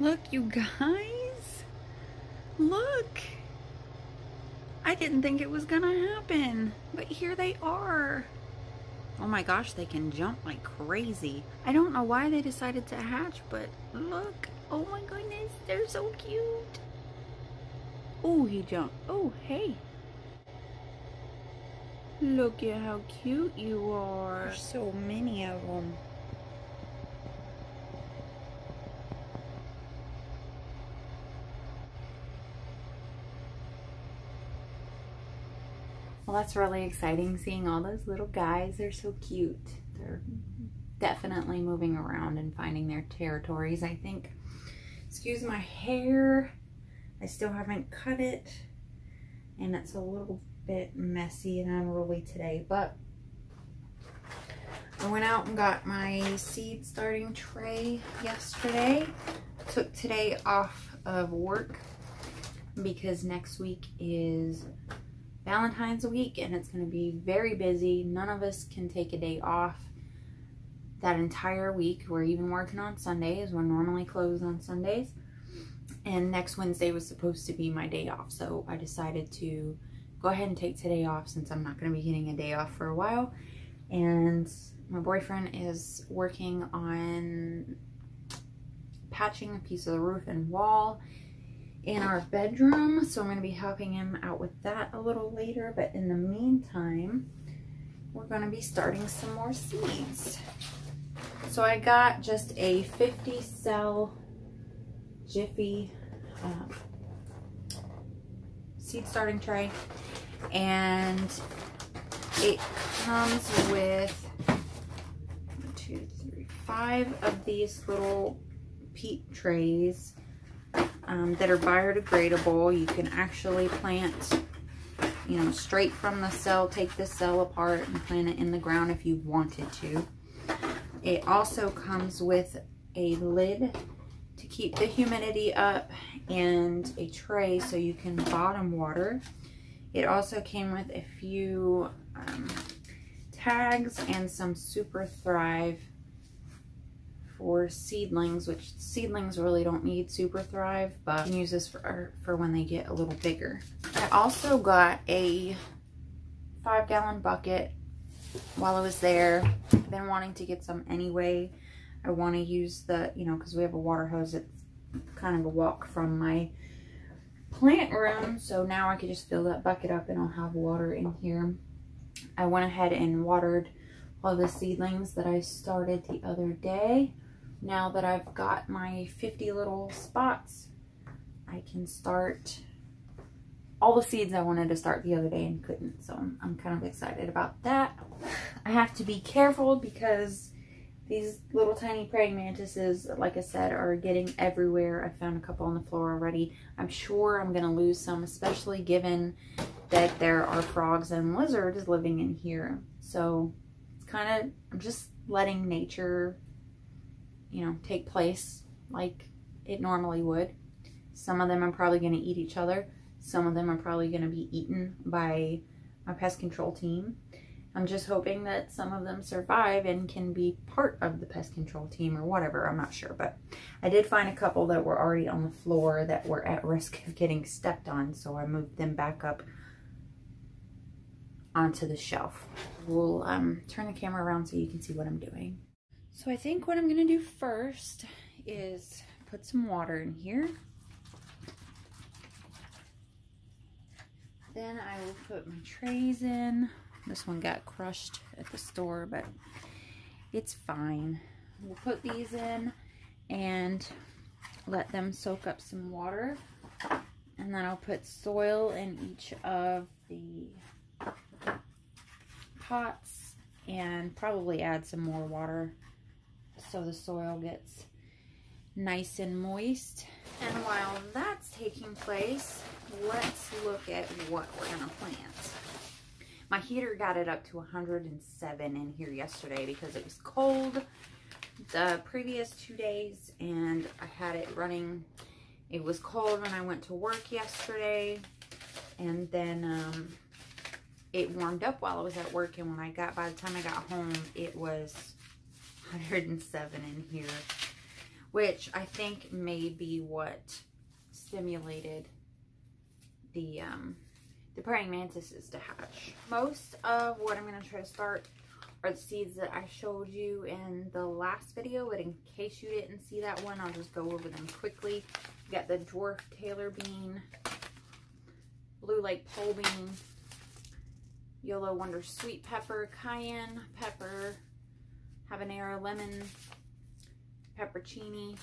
Look, you guys. Look. I didn't think it was gonna happen, but here they are. Oh my gosh, they can jump like crazy. I don't know why they decided to hatch, but look. Oh my goodness, they're so cute. Oh, he jumped. Oh, hey. Look at how cute you are. There's so many of them. Well, that's really exciting seeing all those little guys. They're so cute. They're definitely moving around and finding their territories, I think. Excuse my hair. I still haven't cut it. And it's a little bit messy and unruly today, but I went out and got my seed starting tray yesterday. Took today off of work because next week is Valentine's week and it's going to be very busy. None of us can take a day off that entire week. We're even working on Sundays. We're normally closed on Sundays. And next Wednesday was supposed to be my day off. So I decided to go ahead and take today off since I'm not going to be getting a day off for a while. And my boyfriend is working on patching a piece of the roof and wall in our bedroom. So I'm going to be helping him out with that a little later. But in the meantime, we're going to be starting some more seeds. So I got just a 50 cell Jiffy um, seed starting tray and it comes with one, two, three, five of these little peat trays um, that are biodegradable. You can actually plant, you know, straight from the cell, take the cell apart and plant it in the ground if you wanted to. It also comes with a lid to keep the humidity up and a tray so you can bottom water. It also came with a few um, tags and some Super Thrive for seedlings, which seedlings really don't need Super Thrive, but you can use this for, for when they get a little bigger. I also got a five gallon bucket while I was there. I've been wanting to get some anyway. I want to use the, you know, because we have a water hose. It's kind of a walk from my plant room. So now I could just fill that bucket up and I'll have water in here. I went ahead and watered all the seedlings that I started the other day. Now that I've got my 50 little spots, I can start all the seeds I wanted to start the other day and couldn't. So I'm, I'm kind of excited about that. I have to be careful because these little tiny praying mantises, like I said, are getting everywhere. I found a couple on the floor already. I'm sure I'm going to lose some, especially given that there are frogs and lizards living in here. So it's kind of, I'm just letting nature, you know, take place like it normally would. Some of them are probably going to eat each other. Some of them are probably going to be eaten by my pest control team. I'm just hoping that some of them survive and can be part of the pest control team or whatever. I'm not sure, but I did find a couple that were already on the floor that were at risk of getting stepped on, so I moved them back up onto the shelf. We'll um, turn the camera around so you can see what I'm doing. So I think what I'm going to do first is put some water in here. Then I will put my trays in. This one got crushed at the store, but it's fine. We'll put these in and let them soak up some water. And then I'll put soil in each of the pots and probably add some more water so the soil gets nice and moist. And while that's taking place, let's look at what we're going to plant. My heater got it up to 107 in here yesterday because it was cold the previous two days and I had it running. It was cold when I went to work yesterday and then um, it warmed up while I was at work and when I got, by the time I got home, it was 107 in here. which I think may be what stimulated the um, the praying mantises to hatch. Most of what I'm going to try to start are the seeds that I showed you in the last video, but in case you didn't see that one, I'll just go over them quickly. You got the dwarf Taylor bean, blue lake pole bean, Yolo wonder sweet pepper, cayenne pepper, habanero lemon, peppercini,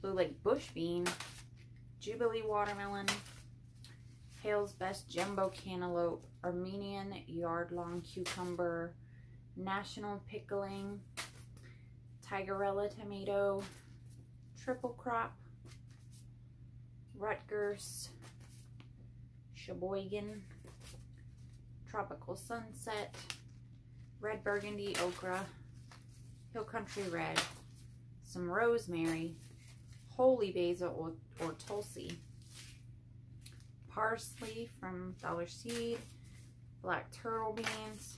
blue lake bush bean, jubilee watermelon, Hale's Best Jumbo Cantaloupe, Armenian Yard-Long Cucumber, National Pickling, Tigerella Tomato, Triple Crop, Rutgers, Sheboygan, Tropical Sunset, Red Burgundy Okra, Hill Country Red, some rosemary, holy basil or, or tulsi, parsley from Dollar Seed, black turtle beans,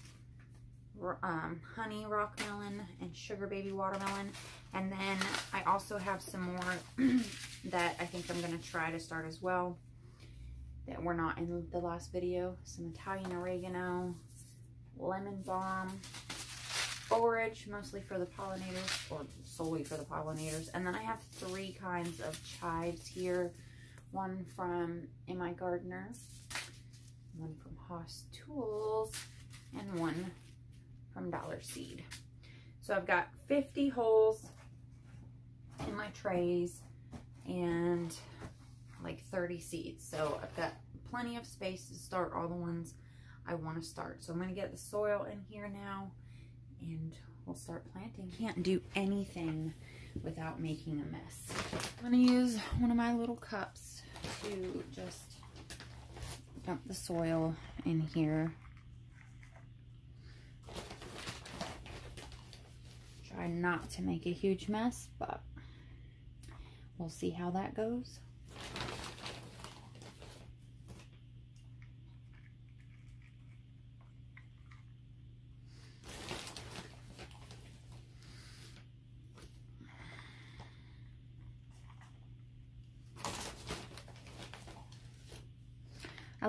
um, honey rock melon, and sugar baby watermelon. And then I also have some more that I think I'm going to try to start as well that were not in the last video. Some Italian oregano, lemon balm, borage, mostly for the pollinators, or solely for the pollinators. And then I have three kinds of chives here one from M.I. Gardener, one from Hoss Tools, and one from Dollar Seed. So I've got 50 holes in my trays and like 30 seeds. So I've got plenty of space to start all the ones I want to start. So I'm going to get the soil in here now and we'll start planting. Can't do anything without making a mess. I'm going to use one of my little cups to just dump the soil in here. Try not to make a huge mess, but we'll see how that goes.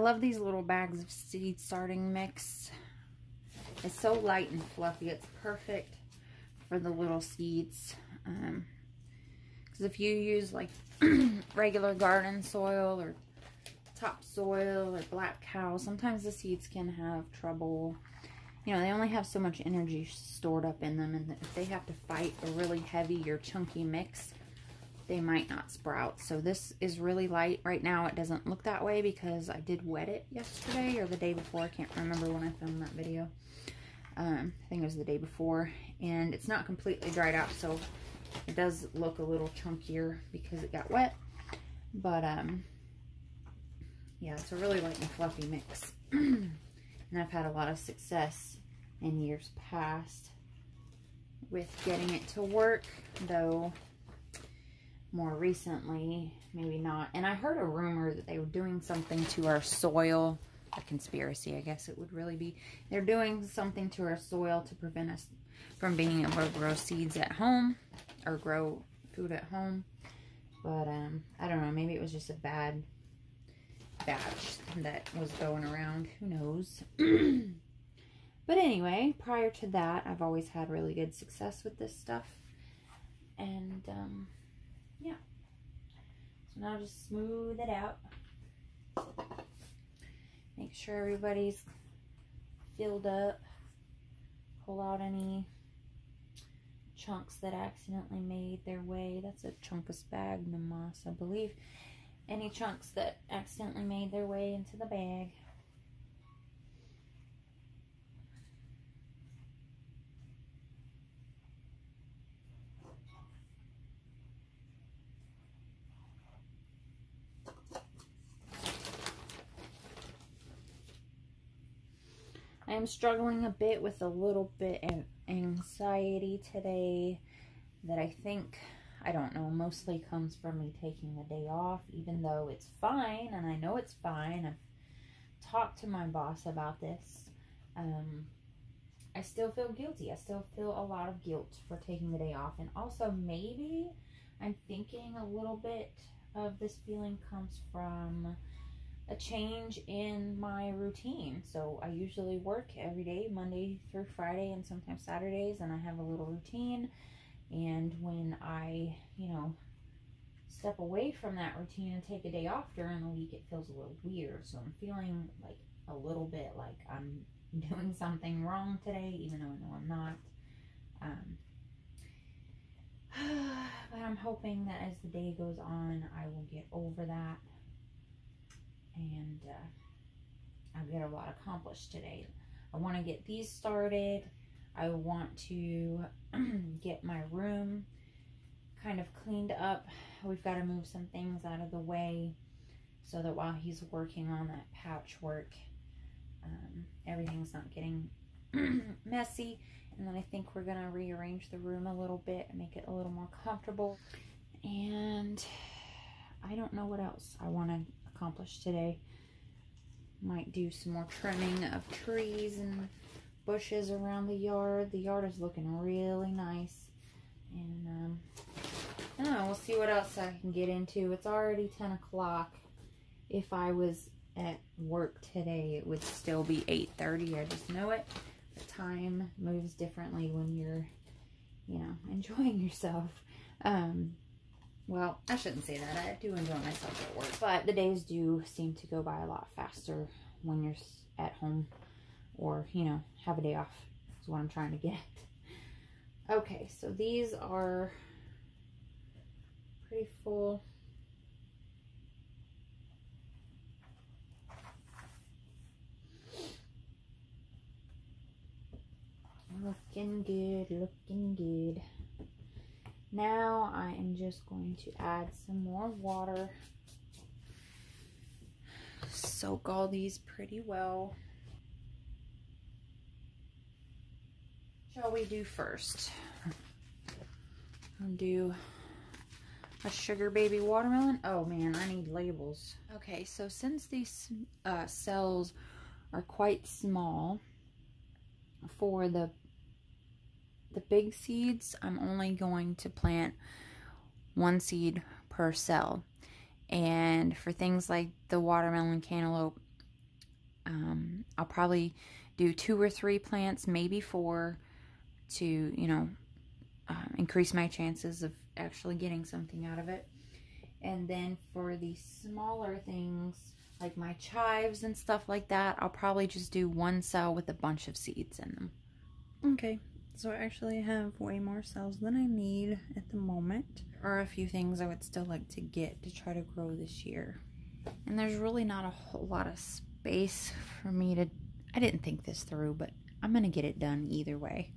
Love these little bags of seed starting mix. It's so light and fluffy. It's perfect for the little seeds. Um, because um, if you use like regular garden soil or topsoil or Black Kow, sometimes the seeds can have trouble. You know, they only have so much energy stored up in them. And if they have to fight a really heavy or chunky mix, they might not sprout. So this is really light. Right now it doesn't look that way because I did wet it yesterday or the day before. I can't remember when I filmed that video. Um, I think it was the day before. And it's not completely dried out, so it does look a little chunkier because it got wet. But, um, yeah, it's a really light and fluffy mix. and I've had a lot of success in years past with getting it to work, though more recently, maybe not. And I heard a rumor that they were doing something to our soil, a conspiracy, I guess it would really be. They're doing something to our soil to prevent us from being able to grow seeds at home or grow food at home. But um, I don't know, maybe it was just a bad batch that was going around. Who knows? but anyway, prior to that, I've always had really good success with this stuff. And um, yeah. So now just smooth it out. Make sure everybody's filled up. Pull out any chunks that accidentally made their way. That's a chunk of sphagnum moss, I believe. Any chunks that accidentally made their way into the bag. I am struggling a bit with a little bit of anxiety today that I think, I don't know, mostly comes from me taking the day off, even though it's fine, and I know it's fine. I've talked to my boss about this. Um, I still feel guilty. I still feel a lot of guilt for taking the day off. And also, maybe I'm thinking a little bit of this feeling comes from a change in my routine. So I usually work every day, Monday through Friday, and sometimes Saturdays, and I have a little routine. And when I, you know, step away from that routine and take a day off during the week, it feels a little weird. So I'm feeling like a little bit like I'm doing something wrong today, even though I know I'm not. Um, but I'm hoping that as the day goes on, I will get over that and uh, I'll get a lot accomplished today. I want to get these started. I want to get my room kind of cleaned up. We've got to move some things out of the way so that while he's working on that patchwork, um, everything's not getting messy. And then I think we're going to rearrange the room a little bit and make it a little more comfortable. And I don't know what else I want to accomplish today. Might do some more trimming of trees and bushes around the yard. The yard is looking really nice. And, um, I don't know, we'll see what else I can get into. It's already 10 o'clock. If I was at work today, it would still be 8.30. I just know it. The time moves differently when you're, you know, enjoying yourself. Um, well, I shouldn't say that. I do enjoy myself at work. But the days do seem to go by a lot faster when you're at home or, you know, have a day off is what I'm trying to get. Okay, so these are pretty full. Looking good, looking good. Now I am just going to add some more water. Soak all these pretty well. Shall we do first? I'll do a sugar baby watermelon. Oh man, I need labels. Okay, so since these uh, cells are quite small for the the big seeds, I'm only going to plant one seed per cell. And for things like the watermelon cantaloupe, um, I'll probably do two or three plants, maybe four, to, you know, uh, increase my chances of actually getting something out of it. And then for the smaller things, like my chives and stuff like that, I'll probably just do one cell with a bunch of seeds in them. Okay, so I actually have way more cells than I need at the moment. There are a few things I would still like to get to try to grow this year. And there's really not a whole lot of space for me to... I didn't think this through, but I'm going to get it done either way.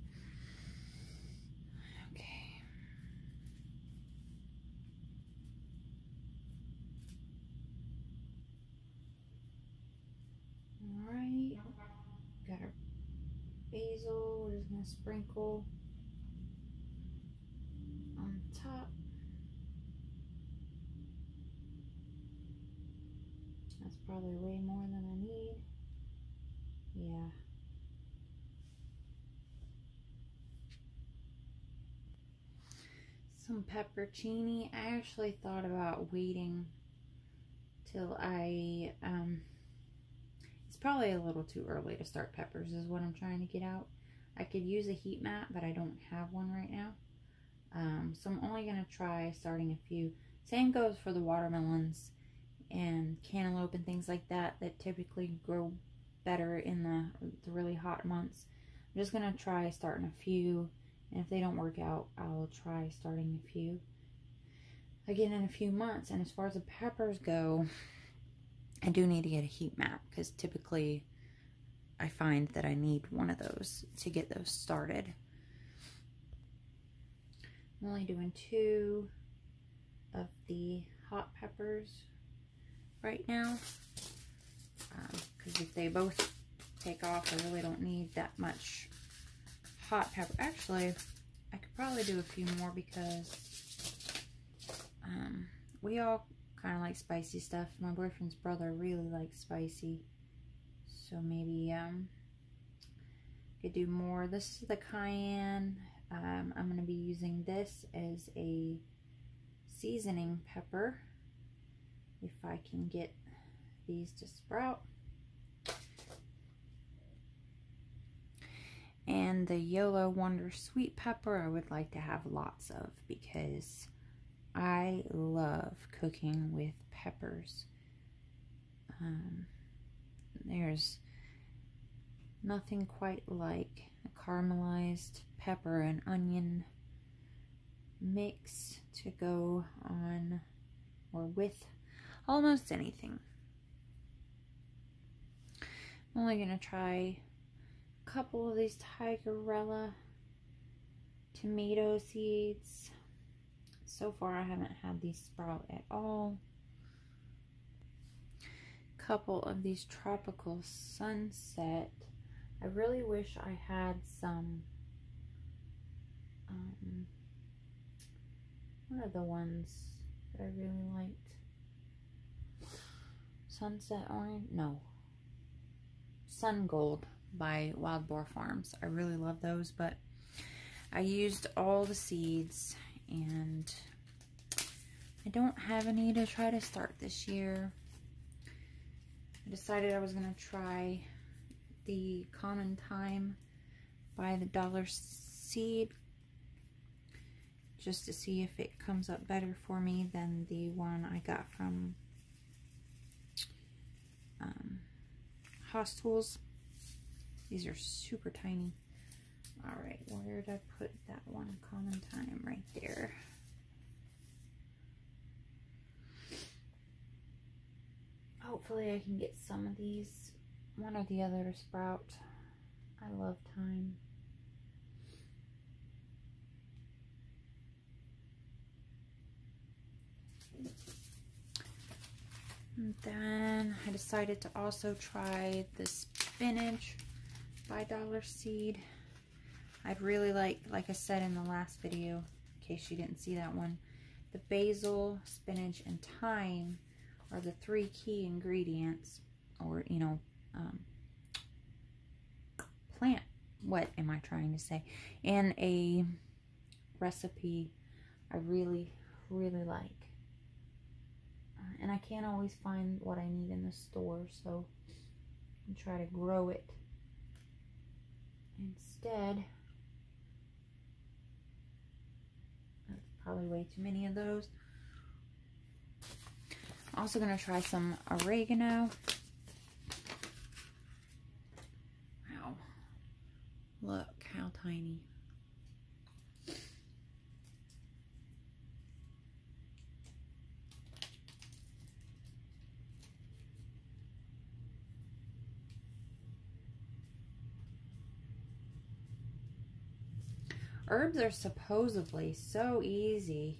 Okay. Alright. Got our basil. We're just going to sprinkle on top. That's probably way more than I need. Yeah. Some peppercini. I actually thought about waiting till I um, it's probably a little too early to start peppers is what I'm trying to get out. I could use a heat mat, but I don't have one right now. Um, so I'm only going to try starting a few. Same goes for the watermelons and cantaloupe and things like that that typically grow better in the, the really hot months. I'm just going to try starting a few. And if they don't work out, I'll try starting a few again in a few months. And as far as the peppers go, I do need to get a heat mat because typically I find that I need one of those to get those started. I'm only doing two of the hot peppers right now because um, if they both take off I really don't need that much hot pepper. Actually, I could probably do a few more because um, we all kind of like spicy stuff. My boyfriend's brother really likes spicy. So maybe um, could do more. This is the cayenne. Um, I'm going to be using this as a seasoning pepper if I can get these to sprout. And the Yolo Wonder Sweet Pepper I would like to have lots of because I love cooking with peppers. Um, there's nothing quite like a caramelized pepper and onion mix to go on or with almost anything. I'm only going to try couple of these Tigerella tomato seeds. So far I haven't had these sprout at all. Couple of these tropical sunset. I really wish I had some um, what are the ones that I really liked? Sunset Orange? No. Sun Gold by Wild Boar Farms. I really love those, but I used all the seeds and I don't have any to try to start this year. I decided I was going to try the Common Thyme by the Dollar Seed just to see if it comes up better for me than the one I got from um, Tools. These are super tiny. Alright, where did I put that one? Common Thyme right there. Hopefully I can get some of these, one or the other to sprout. I love thyme. And then I decided to also try the spinach by Dollar Seed. I'd really like, like I said in the last video, in case you didn't see that one, the basil, spinach, and thyme are the three key ingredients, or, you know, um, plant, what am I trying to say, in a recipe I really, really like and I can't always find what I need in the store so I try to grow it instead that's probably way too many of those. I'm also going to try some oregano. Wow. Look how tiny Herbs are supposedly so easy.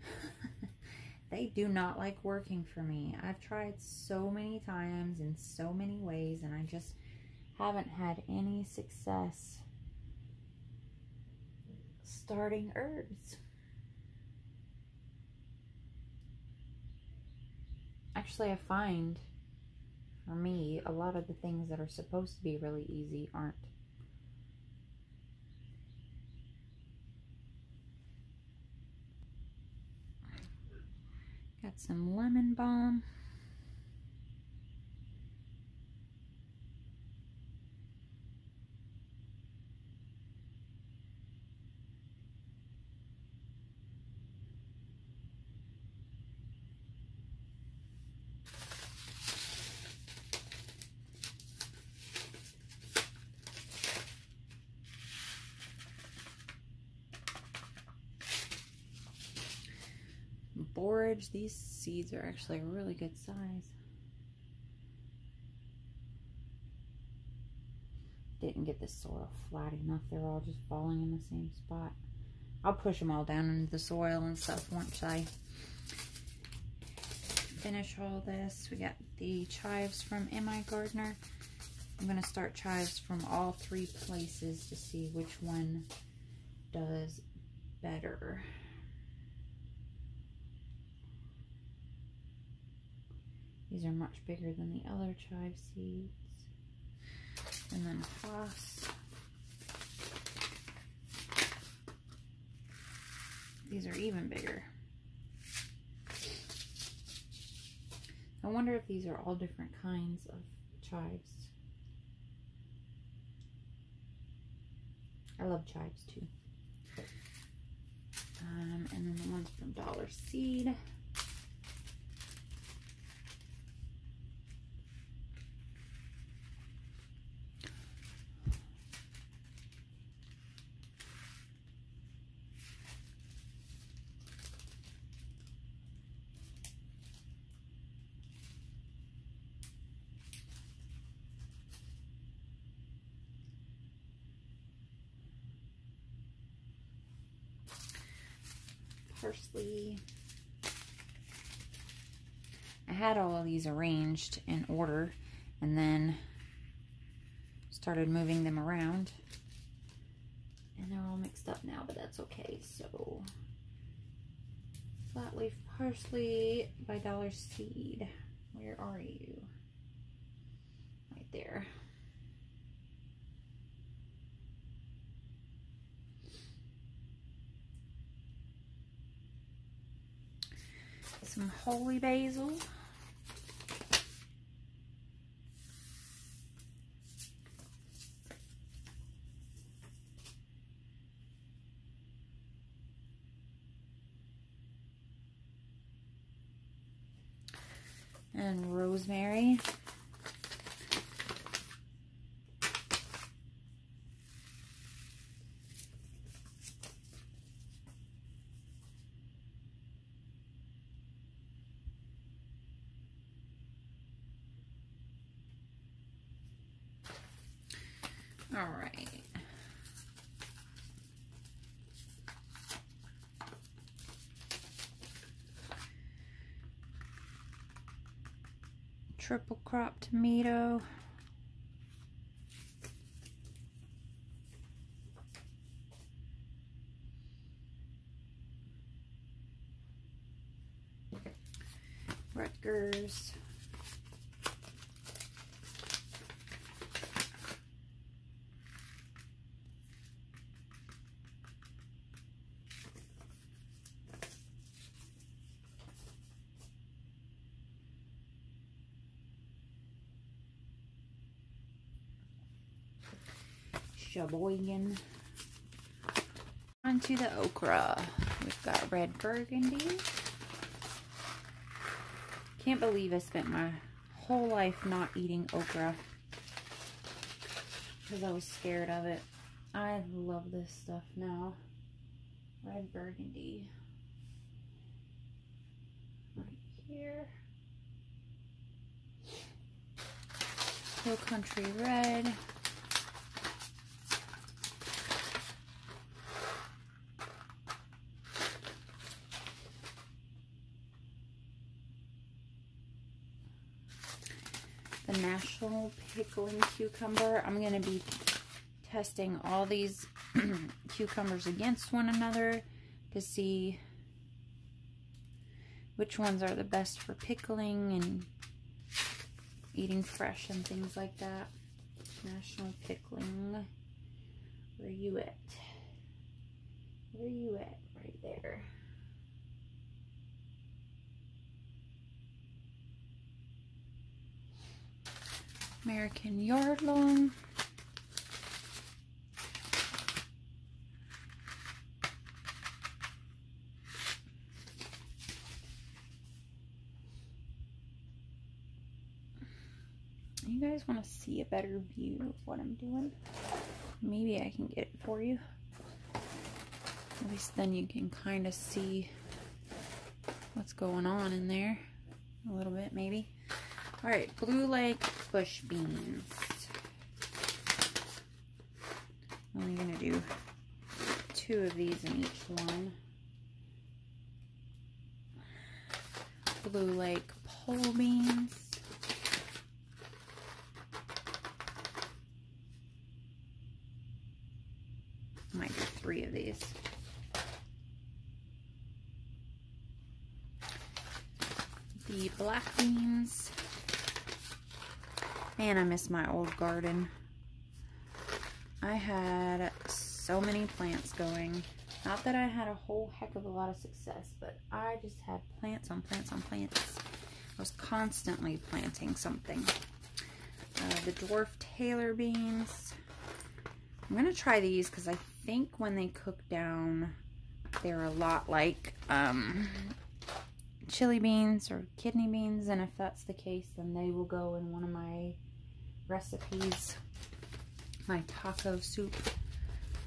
they do not like working for me. I've tried so many times in so many ways and I just haven't had any success starting herbs. Actually, I find for me, a lot of the things that are supposed to be really easy aren't. Got some lemon balm. These seeds are actually a really good size. Didn't get the soil flat enough. They're all just falling in the same spot. I'll push them all down into the soil and stuff once I finish all this. We got the chives from M.I. Gardener. I'm going to start chives from all three places to see which one does better. These are much bigger than the other chive seeds. And then Hoss. These are even bigger. I wonder if these are all different kinds of chives. I love chives too. Um, and then the ones from Dollar Seed. parsley. I had all of these arranged in order and then started moving them around. And they're all mixed up now, but that's okay. So, flat leaf parsley by Dollar Seed. Where are you? Right there. some holy basil. And rosemary. All right. Triple crop tomato. Rutgers. Sheboygan. Onto the okra. We've got red burgundy. Can't believe I spent my whole life not eating okra because I was scared of it. I love this stuff now. Red burgundy. Right here. Hill Country Red. National Pickling Cucumber. I'm going to be testing all these cucumbers against one another to see which ones are the best for pickling and eating fresh and things like that. National Pickling. Where you at? Where you at? Right there. Armenian yard long. You guys want to see a better view of what I'm doing? Maybe I can get it for you. At least then you can kind of see what's going on in there. A little bit, maybe. All right, Blue Lake bush beans. I'm only gonna do two of these in each one. Blue Lake pole beans. Might do three of these. The black beans. Man, I miss my old garden. I had so many plants going. Not that I had a whole heck of a lot of success, but I just had plants on plants on plants. I was constantly planting something. Uh, the dwarf Taylor beans. I'm going to try these because I think when they cook down, they're a lot like um, chili beans or kidney beans. And if that's the case, then they will go in one of my recipes. My taco soup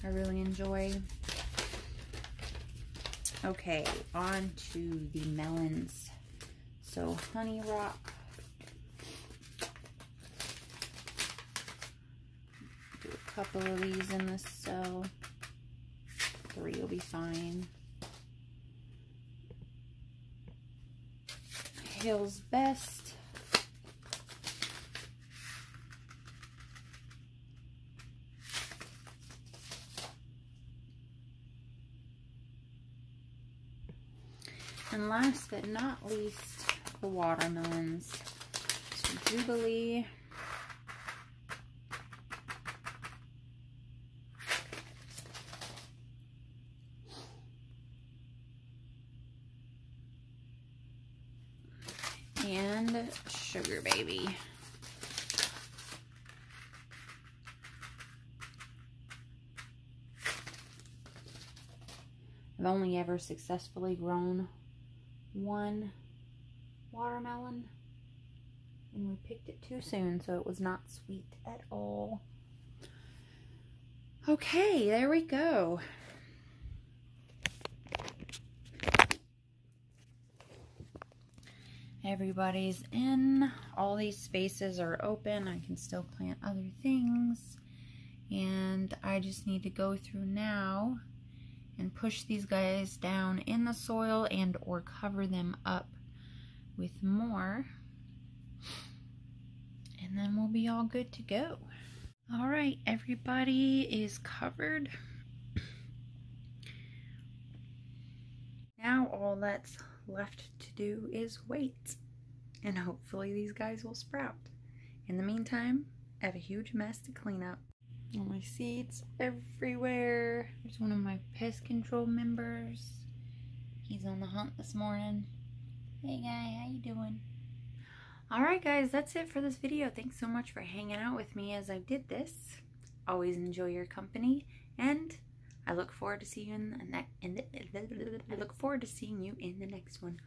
I really enjoy. Okay, on to the melons. So honey rock. Do a couple of these in this cell. Three will be fine. Hale's Best. And last but not least, the watermelons. So Jubilee. And Sugar Baby. I've only ever successfully grown one watermelon and we picked it too soon so it was not sweet at all. Okay, there we go. Everybody's in. All these spaces are open. I can still plant other things. And I just need to go through now and push these guys down in the soil and or cover them up with more. And then we'll be all good to go. All right everybody is covered. Now all that's left to do is wait and hopefully these guys will sprout. In the meantime I have a huge mess to clean up all my seeds everywhere. There's one of my pest control members. He's on the hunt this morning. Hey guy, how you doing? Alright guys, that's it for this video. Thanks so much for hanging out with me as I did this. Always enjoy your company and I look forward to seeing you in the next I look forward to seeing you in the next one.